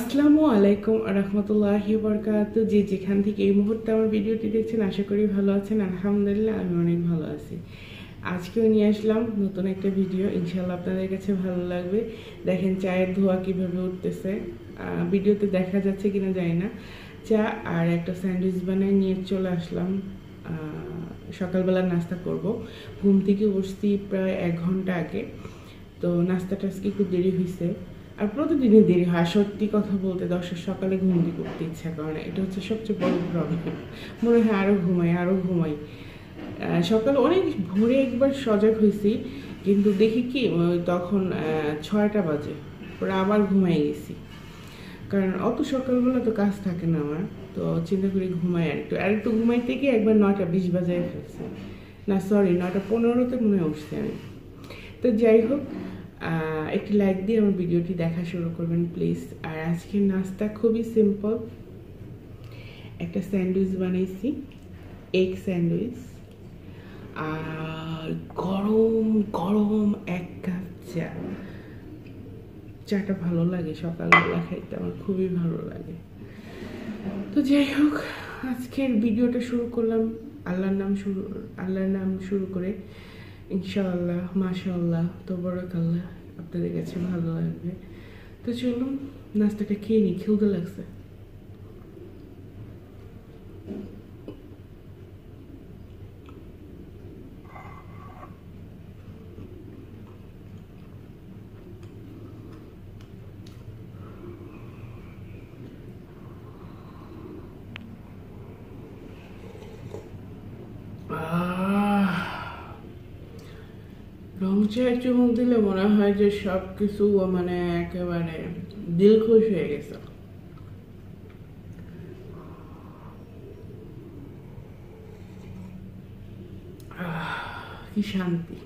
আসসালামু আলাইকুম রহমতুল্লাহি বরকাত যে যেখান থেকে এই মুহূর্তে আমার ভিডিওটি দেখছেন, আশা করি ভালো আছেন। আলহামদুলিল্লাহ, আমি অনেক ভালো আছি। আজকেও নিয়ে আসলাম নতুন একটা ভিডিও। ইনশাল্লাহ আপনাদের কাছে ভালো লাগবে। দেখেন চায়ের ধোয়া কীভাবে উঠতেছে। ভিডিওতে দেখা যাচ্ছে কিনা জানি না। চা আর একটা স্যান্ডউইচ বানায় নিয়ে চলে আসলাম। সকালবেলা নাস্তা করব। ঘুম থেকে উঠছি প্রায় এক ঘণ্টা আগে। তো নাস্তাটা আজকে একটু দেরি হয়েছে আর প্রতিদিনই দেরি হয়। সত্যি কথা বলতে দশের সকালে ঘুম দিয়ে করতে ইচ্ছা করে না। এটা হচ্ছে সবচেয়ে বড় প্রবলেম মনে হয় আরও ঘুমাই আরও ঘুমাই। সকালে অনেক ভোরে একবার সজাগ হয়েছি, কিন্তু দেখি কি তখন ছয়টা বাজে। পরে আবার ঘুমাই গেছি। কারণ অত সকালবেলা তো কাজ থাকে না আমার, তো চিন্তা করি ঘুমাই আর একটু। আর একটু ঘুমাইতে গিয়ে একবার নয়টা বিশ বাজায় ফেলছে। না সরি নয়টা পনেরোতে মনে হয় উঠছি আমি। তো যাই হোক একটি লাইক দিয়ে আমার ভিডিওটি দেখা শুরু করবেন প্লিজ আর আজকের নাস্তা খুবই সিম্পল একটা স্যান্ডউইচ বানাইছি এগ স্যান্ডউইচ। আর গরম গরম এক কাপ চা। চাটা ভালো লাগে, সকালবেলা খাইতে আমার খুবই ভালো লাগে। তো যাই হোক, আজকের ভিডিওটা শুরু করলাম। আল্লাহর নাম শুরু, আল্লাহর নাম শুরু করে ইনশাআল্লাহ, মাশাআল্লাহ তো বরকাল্লাহ আপনাদের কাছে ভালো লাগবে। তো চলুন, নাস্তাটা খেয়ে নিই খেলতে লাগছে আহ রং চায়ের চুমুক দিলে মনে হয় যে সব কিছু মানে একেবারে দিল খুশ হয়ে গেছে। কি শান্তি।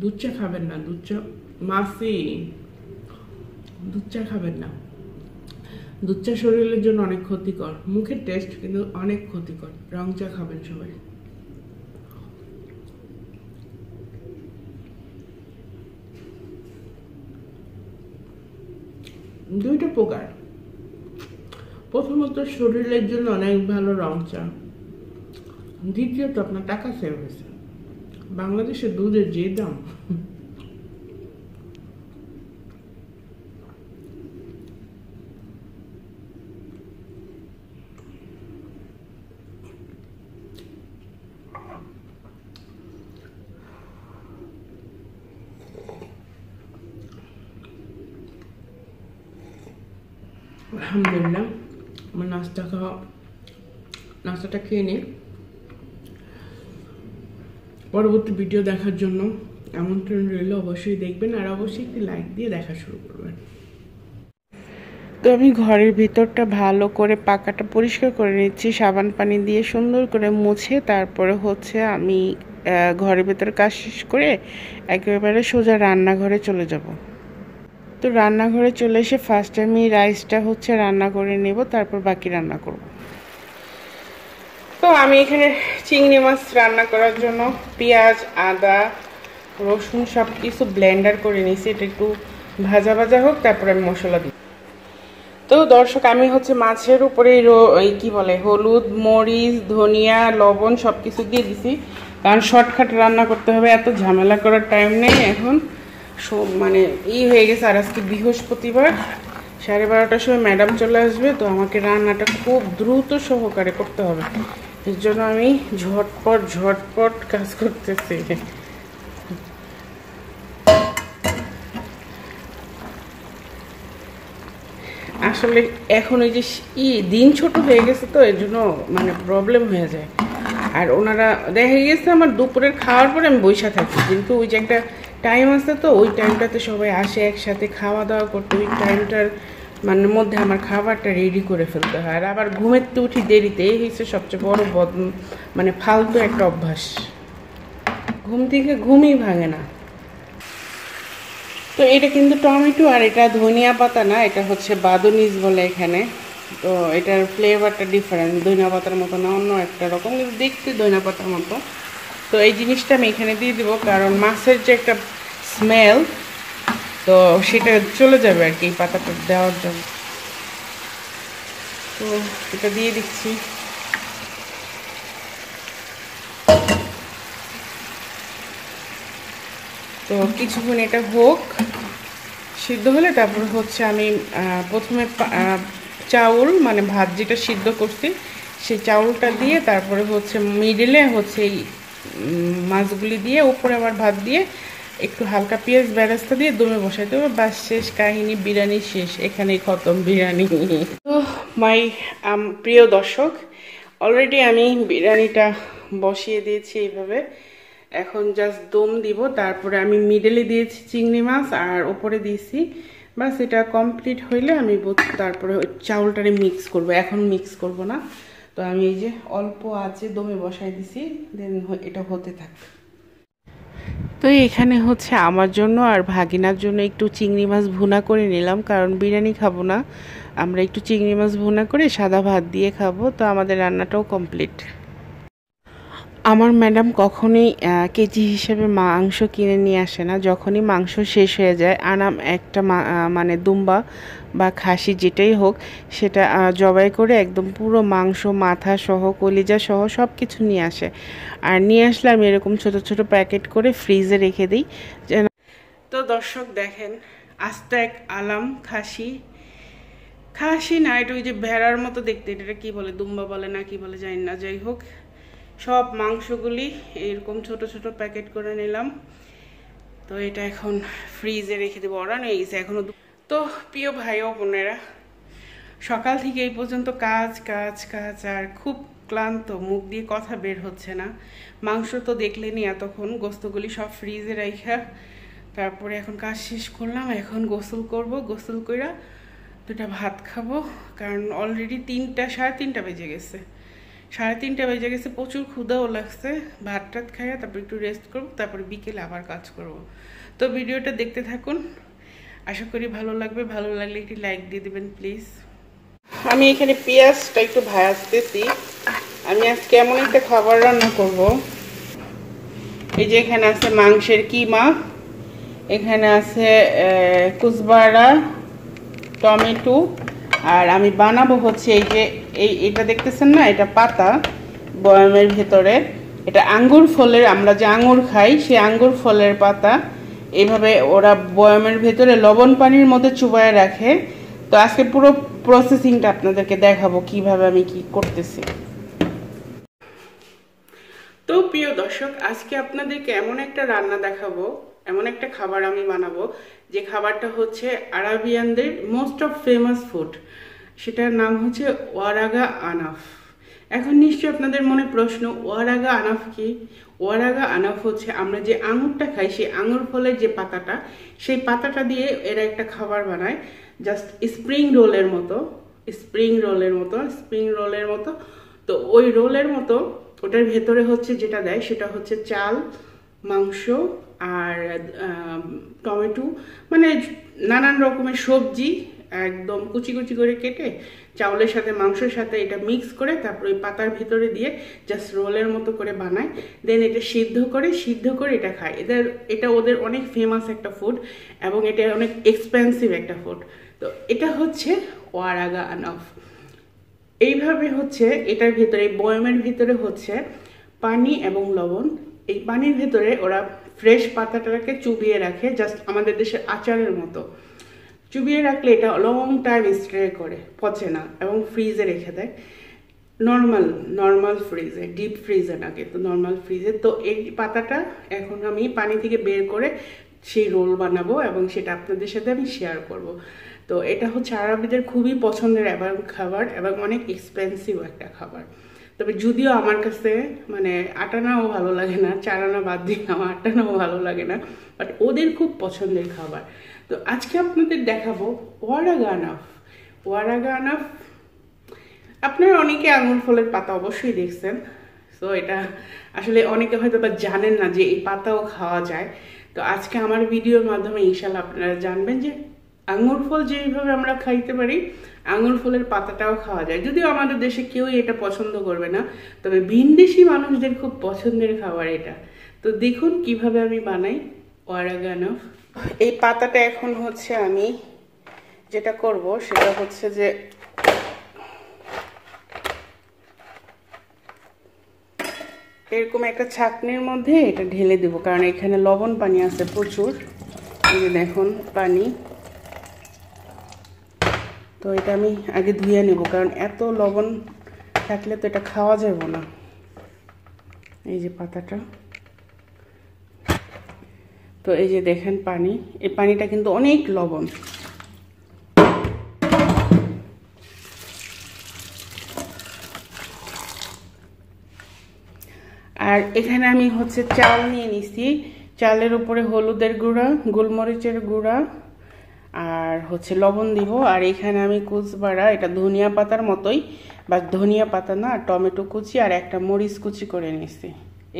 দুধ চা খাবেন না, দুধ চা মাসি, দুধ চা খাবেন না। দুধ চা শরীরের জন্য অনেক ক্ষতিকর, মুখের টেস্ট কিন্তু অনেক ক্ষতিকর, রং চা খাবেন সবাই। দুইটা প্রকার। প্রথমত, শরীরের জন্য অনেক ভালো রং চা। দ্বিতীয়ত, আপনার টাকা সেভ হয়েছে। বাংলাদেশে দুধের যে দাম আলহামদুলিল্লাহ আমার নাস্তা খাওয়া নাস্তাটা খেয়ে নিই পরবর্তী ভিডিও দেখার জন্য আমন্ত্রণ রইল, অবশ্যই দেখবেন আর অবশ্যই একটি লাইক দিয়ে দেখা শুরু করবেন। তো আমি ঘরের ভিতরটা ভালো করে পাকাটা পরিষ্কার করে নিচ্ছি, সাবান পানি দিয়ে সুন্দর করে মুছে তারপরে হচ্ছে আমি ঘরের ভিতরে কাজ শেষ করে একেবারে সোজা রান্নাঘরে চলে যাব। তো রান্নাঘরে চলে এসে ফার্স্ট আমি রাইসটা হচ্ছে রান্না করে নেব, তারপর বাকি রান্না করব। তো আমি এখানে চিংড়ি মাছ রান্না করার জন্য পেঁয়াজ, আদা, রসুন সব কিছু ব্লেন্ডার করে নিয়েছি। এটা একটু ভাজা ভাজা হোক, তারপরে আমি মশলা দিই। তো দর্শক, আমি হচ্ছে মাছের উপরে এই কি বলে, হলুদ, মরিচ, ধনিয়া, লবণ সব কিছু দিয়ে দিছি। কারণ শর্টকাট রান্না করতে হবে, এত ঝামেলা করার টাইম নেই এখন। মানে ই হয়ে গেছে আর আজকে বৃহস্পতিবার, সাড়ে বারোটার সময় ম্যাডাম চলে আসবে, তো আমাকে রান্নাটা খুব দ্রুত সহকারে করতে হবে। এর জন্য আমি ঝটপট ঝটপট কাজ করতেছি। আসলে এখন ওই যে ই দিন ছোট হয়ে গেছে তো, এর জন্য মানে প্রবলেম হয়ে যায়। আর ওনারা, দেখা গেছে আমার দুপুরের খাওয়ার পরে আমি বৈশা থাকি, কিন্তু ওই যে একটা টাইম আছে তো, ওই টাইমটাতে সবাই আসে একসাথে খাওয়া দাওয়া করতে। ওই টাইমটার মানে মধ্যে আমার খাবারটা রেডি করে ফেলতে হয়। আর আবার ঘুমেতে উঠি দেরিতে, এই হচ্ছে সবচেয়ে বড় বদ মানে ফালতু একটা অভ্যাস। ঘুম থেকে ঘুমই ভাঙে না। তো এটা কিন্তু টমেটো আর এটা ধনিয়া পাতা না, এটা হচ্ছে বাদুনিস বলে এখানে। তো এটার ফ্লেভারটা ডিফারেন্ট ধনিয়া পাতার মতো না, অন্য একটা রকম। কিন্তু দেখতে ধনিয়া পাতার মতো। তো এই জিনিসটা আমি এখানে দিয়ে দিব, কারণ মাছের যে একটা স্মেল তো সেটা চলে যাবে আর কি এই পাতাটা দেওয়ার জন্য। তো এটা দিয়ে দিচ্ছি। তো কিছুক্ষণ এটা হোক, সিদ্ধ হলে তারপর হচ্ছে আমি প্রথমে চাউল মানে ভাত যেটা সিদ্ধ করছি, সেই চাউলটা দিয়ে তারপরে হচ্ছে মিডিলে হচ্ছে এই মাছগুলি দিয়ে উপরে আবার ভাত দিয়ে একটু হালকা পেঁয়াজ বেরাস্তা দিয়ে দমে বসাইতে হবে। বাস শেষ, কাহিনী, বিরিয়ানি শেষ। এখানেই খতম বিরিয়ানি। তো মাই প্রিয় দর্শক অলরেডি আমি বিরিয়ানিটা বসিয়ে দিয়েছি এইভাবে। এখন জাস্ট দম দিব, তারপরে আমি মিডলে দিয়েছি চিংড়ি মাছ আর ওপরে দিয়েছি। বাস এটা কমপ্লিট হইলে আমি তারপরে চাউলটারে মিক্স করব। এখন মিক্স করব না। তো আমি এই যে অল্প আছে, দমে বসাই দিছি দেন এটা হতে থাকে। তো এখানে হচ্ছে আমার জন্য আর ভাগিনার জন্য একটু চিংড়ি মাছ ভুনা করে নিলাম, কারণ বিরিয়ানি খাব না। আমরা একটু চিংড়ি মাছ ভুনা করে সাদা ভাত দিয়ে খাব, তো আমাদের রান্নাটাও কমপ্লিট আমার ম্যাডাম কখনোই কেজি হিসেবে মাংস কিনে নিয়ে আসে না। যখনই মাংস শেষ হয়ে যায়, আনাম একটা মানে দুম্বা বা খাসি যেটাই হোক, সেটা জবাই করে একদম পুরো মাংস, মাথা সহ, কলিজা সহ সব কিছু নিয়ে আসে। আর নিয়ে আসলে আমি এরকম ছোট ছোট প্যাকেট করে ফ্রিজে রেখে দিই তো দর্শক দেখেন, আস্তে এক আলাম খাসি। খাসি না, এটা ওই যে ভেড়ার মতো দেখতে, এটা কি বলে, দুম্বা বলে না কি বলে, জানি না, যাই হোক। সব মাংসগুলি এরকম ছোট ছোট প্যাকেট করে নিলাম। তো এটা এখন ফ্রিজে রেখে দেবো। ওরা নিয়ে গেছে এখনও তো প্রিয় ভাই ও বোনেরা, সকাল থেকে এই পর্যন্ত কাজ কাজ কাজ, আর খুব ক্লান্ত, মুখ দিয়ে কথা বের হচ্ছে না। মাংস তো দেখলেনি এতক্ষণ, গোস্তগুলি সব ফ্রিজে রাইখা। তারপরে এখন কাজ শেষ করলাম, এখন গোসল করব। গোসল কইরা দুটা ভাত খাব, কারণ অলরেডি তিনটা, সাড়ে তিনটা বেজে গেছে। সাড়ে তিনটা বেজে গেছে, প্রচুর ক্ষুদাও লাগছে। ভাত টাত খাইয়া তারপর একটু রেস্ট করব, তারপরে বিকেলে আবার কাজ করব। তো ভিডিওটা দেখতে থাকুন। আশা করি ভালো লাগবে। ভালো লাগলে একটি লাইক দিয়ে দেবেন প্লিজ আমি এখানে পেঁয়াজটা একটু ভাজতেছি। আমি আজকে এমন একটা খাবার রান্না করব। এই যে এখানে আছে মাংসের কিমা, এখানে আছে কুচবাড়া, টমেটো, আর আমি বানাবো হচ্ছে এই যে এই, এটা দেখতেছেন না? এটা পাতা বয়ামের ভেতরে। এটা আঙ্গুর ফলের, আমরা যে আঙ্গুর খাই, সেই আঙ্গুর ফলের পাতা। এইভাবে ওরা বয়ামের ভেতরে লবণ পানির মধ্যে চুবায় রাখে। তো আজকে পুরো প্রসেসিংটা আপনাদেরকে দেখাবো, কীভাবে আমি কি করতেছি। তো প্রিয় দর্শক, আজকে আপনাদেরকে এমন একটা রান্না দেখাবো, এমন একটা খাবার আমি বানাবো, যে খাবারটা হচ্ছে আরাবিয়ানদের মোস্ট অফ ফেমাস ফুড সেটার নাম হচ্ছে ওয়ারাগা আনাফ। এখন নিশ্চয়ই আপনাদের মনে প্রশ্ন, ওয়ারাগা আনাফ কি? ওয়ারাগা আনাফ হচ্ছে আমরা যে আঙুরটা খাই, সেই আঙুর ফলের যে পাতাটা, সেই পাতাটা দিয়ে এরা একটা খাবার বানায় জাস্ট স্প্রিং রোলের মতো স্প্রিং রোলের মতো স্প্রিং রোলের মতো। তো ওই রোলের মতো, ওটার ভেতরে হচ্ছে যেটা দেয়, সেটা হচ্ছে চাল, মাংস আর টমেটো মানে নানান রকমের সবজি একদম কুচি কুচি করে কেটে চাউলের সাথে, মাংসের সাথে এটা মিক্স করে তারপর ওই পাতার ভিতরে দিয়ে জাস্ট রোলের মতো করে বানায় দেন এটা সিদ্ধ করে সিদ্ধ করে এটা খায় এদের, এটা ওদের অনেক ফেমাস একটা ফুড এবং এটা অনেক এক্সপেন্সিভ একটা ফুড তো এটা হচ্ছে ওয়ারাগা আনফ। এইভাবে হচ্ছে এটার ভিতরে বয়মের ভিতরে হচ্ছে পানি এবং লবণ। এই পানির ভেতরে ওরা ফ্রেশ পাতাটাকে চুবিয়ে রাখে জাস্ট আমাদের দেশের আচারের মতো। চুবিয়ে রাখলে এটা লং টাইম স্ট্রে করে, পচে না এবং ফ্রিজে রেখে দেয়। নর্মাল নর্মাল ফ্রিজে ডিপ ফ্রিজে না কিন্তু নর্মাল ফ্রিজে তো এই পাতাটা এখন আমি পানি থেকে বের করে সেই রোল বানাবো এবং সেটা আপনাদের সাথে আমি শেয়ার করব। তো এটা হচ্ছে আরবিদের খুবই পছন্দের এবং খাবার এবং অনেক এক্সপেন্সিভ একটা খাবার। তবে যদিও আমার কাছে মানে আটানাও ভালো লাগে না, চারানা বাদ দিয়ে আমার আটানাও ভালো লাগে না বাট ওদের খুব পছন্দের খাবার। তো আজকে আপনাদের দেখাবো ওয়ারাগা আনাফ ওয়ারাগা অফ আপনারা অনেকে আঙুর ফলের পাতা অবশ্যই দেখছেন। সো এটা আসলে অনেকে হয়তো বা জানেন না যে এই পাতাও খাওয়া যায়। তো আজকে আমার ভিডিওর মাধ্যমে ইনশাল্লাহ আপনারা জানবেন যে আঙুর ফল যেইভাবে আমরা খাইতে পারি, আঙুর ফলের পাতাটাও খাওয়া যায়। যদিও আমাদের দেশে কেউই এটা পছন্দ করবে না, তবে ভিনদেশি মানুষদের খুব পছন্দের খাবার এটা। তো দেখুন কীভাবে আমি বানাই ওয়ারাগানফ এই পাতাটা এখন হচ্ছে আমি যেটা করব সেটা হচ্ছে যে এরকম একটা ছাকনির মধ্যে এটা ঢেলে দেব, কারণ এখানে লবণ পানি আছে প্রচুর। দেখুন, পানি। তো এটা আমি আগে ধুয়ে নেব, কারণ এত লবণ থাকলে তো এটা খাওয়া যাবে না। এই যে পাতাটা। তো এই যে দেখেন পানি, এই পানিটা কিন্তু অনেক লবণ। আর এখানে আমি হচ্ছে চাল নিয়ে নিছি। চালের উপরে হলুদের গুঁড়া, গোলমরিচের গুঁড়া, আর হচ্ছে লবণ দিব। আর এখানে আমি কুচবাড়া, এটা ধনিয়া পাতার মতোই বা ধনিয়া পাতা না, টমেটো কুচি আর একটা মরিচ কুচি করে নিছি।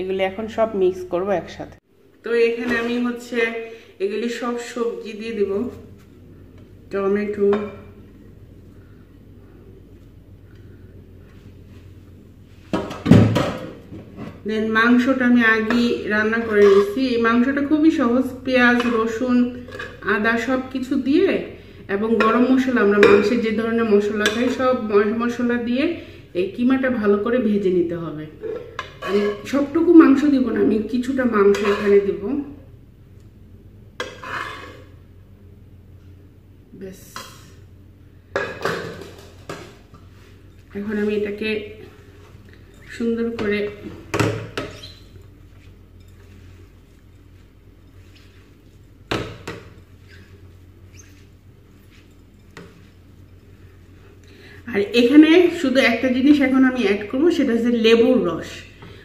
এগুলি এখন সব মিক্স করব একসাথে। তো এখানে আমি হচ্ছে এগুলি সব সবজি দিয়ে দিব। টমেটো। দেন মাংসটা আমি আগেই রান্না করে নিচ্ছি এই মাংসটা খুবই সহজ। পেঁয়াজ, রসুন, আদা সব কিছু দিয়ে এবং গরম মশলা, আমরা মাংসের যে ধরনের মশলা খাই, সব মশলা দিয়ে এই কিমাটা ভালো করে ভেজে নিতে হবে। আমি সবটুকু মাংস দিব না, আমি কিছুটা মাংস এখানে দিব। এখন আমি এটাকে সুন্দর করে আর এখানে শুধু একটা জিনিস এখন আমি অ্যাড করব, সেটা হচ্ছে লেবুর রস।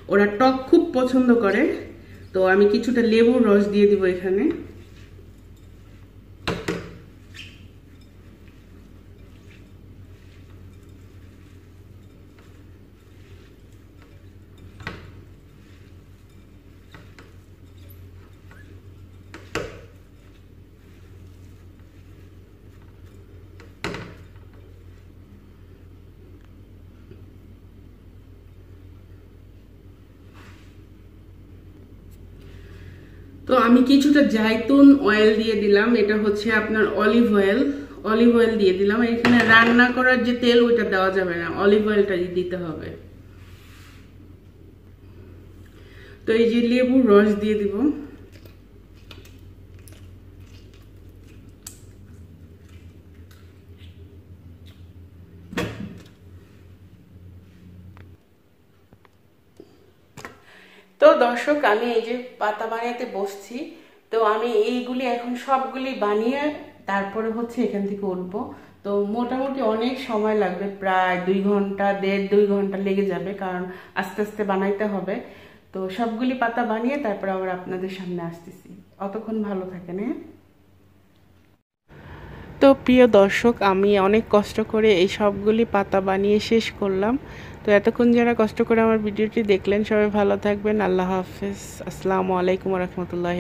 ওরা টক খুব পছন্দ করে। তো আমি কিছুটা লেবুর রস দিয়ে দিব এখানে। তো আমি কিছুটা জাইতুন অয়েল দিয়ে দিলাম। এটা হচ্ছে আপনার অলিভ অয়েল অলিভ অয়েল দিয়ে দিলাম। এখানে রান্না করার যে তেল, ওইটা দেওয়া যাবে না। অলিভ অয়েলটা দিতে হবে। তো এই যে লেবুর রস দিয়ে দিব তো দর্শক, আমি এই যে পাতা বানাতে বসছি, তো আমি এইগুলি এখন সবগুলি বানিয়ে তারপরে হচ্ছে এখান থেকে উঠবো। তো মোটামুটি অনেক সময় লাগবে, প্রায় দুই ঘণ্টা, দেড় দুই ঘণ্টা লেগে যাবে, কারণ আস্তে আস্তে বানাইতে হবে। তো সবগুলি পাতা বানিয়ে তারপর আবার আপনাদের সামনে আসতেছি। অতক্ষণ ভালো থাকেন হ্যাঁ? তো প্রিয় দর্শক, আমি অনেক কষ্ট করে এই সবগুলি পাতা বানিয়ে শেষ করলাম। তো এতক্ষণ যারা কষ্ট করে আমার ভিডিওটি দেখলেন, সবাই ভালো থাকবেন। আল্লাহ হাফেজ। আসসালামু আলাইকুম রহমতুল্লাহ